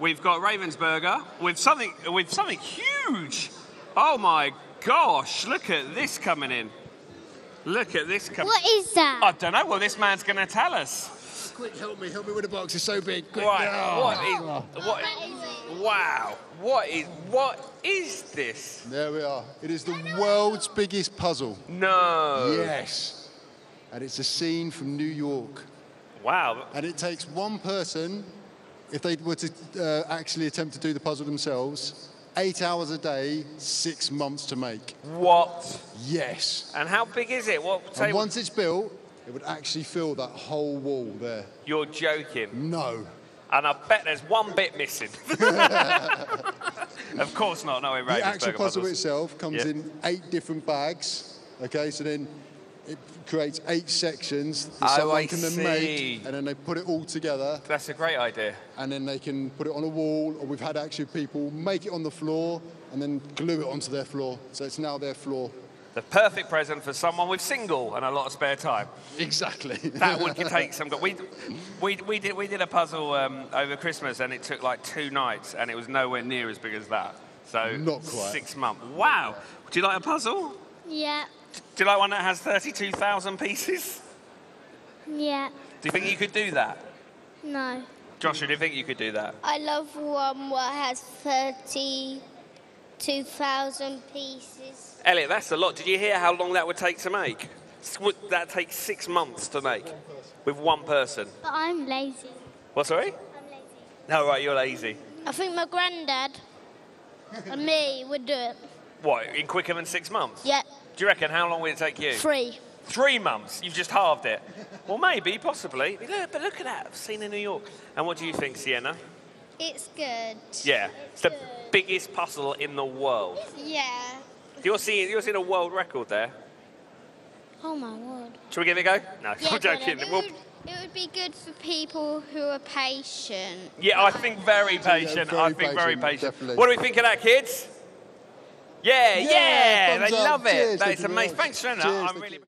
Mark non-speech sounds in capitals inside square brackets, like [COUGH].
We've got Ravensburger with something with something huge. Oh my gosh! Look at this coming in. Look at this coming. What is that? I don't know. Well, this man's going to tell us. Quick, help me, help me with the box. It's so big. Quick. Right. Oh. What is? What? Wow. What is? What is this? There we are. It is the world's biggest puzzle. No. Yes. And it's a scene from New York. Wow. And it takes one person, if they were to uh, actually attempt to do the puzzle themselves, eight hours a day, six months to make. What? Yes. And how big is it? What? And once it's built, it would actually fill that whole wall there. You're joking. No. And I bet there's one bit missing. [LAUGHS] of course not. No, in The actual puzzle puzzles. itself comes Yeah. in eight different bags. Okay, so then it creates eight sections that Oh, someone I can then see. make, and then they put it all together, That's a great idea. and then they can put it on a wall. Or we've had actually people make it on the floor and then glue it onto their floor, so it's now their floor. The perfect present for someone with single and a lot of spare time. Exactly. [LAUGHS] That would take some. We, we, we, did, we did a puzzle um, over Christmas and it took like two nights and it was nowhere near as big as that. So Not quite. six months. Wow. Would you like a puzzle? Yeah. Do you like one that has 32,000 pieces? Yeah. Do you think you could do that? No. Joshua, do you think you could do that? I love one that has 32,000 pieces. Elliot, that's a lot. Did you hear how long that would take to make? That takes six months to make with one person. But I'm lazy. What, sorry? I'm lazy. No, right, you're lazy. I think my granddad and me would do it. What, in quicker than six months? Yeah, Do you reckon how long would it take you? free. Three months. You've just halved it. Well, maybe, possibly. But look, but look at that. I've seen in New York. And what do you think, Sienna? It's good. Yeah, it's the biggest puzzle in the world. Yeah. You're seeing, you're seeing a world record there. Oh my word. Shall we give it a go? No, [LAUGHS] Yeah, I'm joking. It We'll- would, it would be good for people who are patient. yeah, I think very patient. very I think very patient, patient. definitely. What do we think of that, kids? Yeah, yeah, Yeah, they up. love it. Cheers, That thank is you very amazing. much. Thanks. Cheers, I'm really.